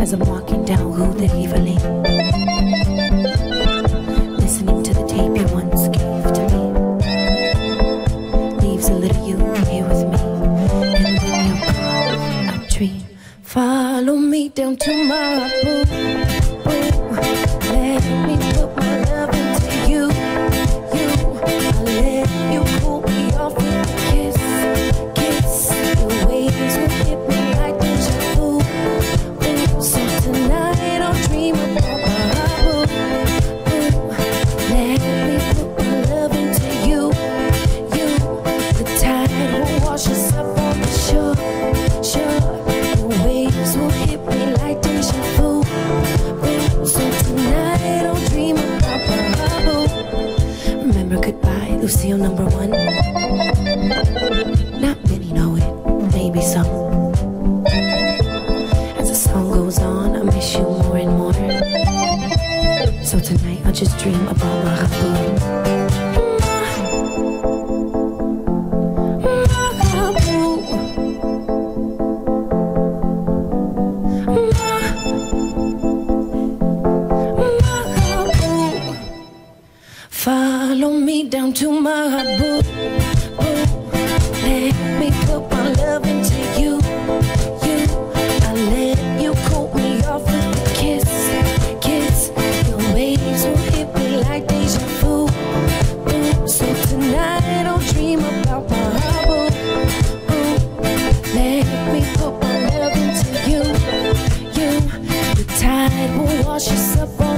As I'm walking down Rue de Rivoli. Listening to the tape you once gave to me. Leaves a little you here with me. And when you're gone, I dream. Follow me down to my boo, Lucille number one? Not many know it, maybe some. As the song goes on, I miss you more and more. So tonight I'll just dream about Marabou Follow me down to my boo. boo. Let me put my love into you. You, I let you cool me off with a kiss, kiss. Your waves will hit me like deja vu. Ooh, so tonight I'll dream about Marabou. Ooh, let me put my love into you. You, the tide will wash us up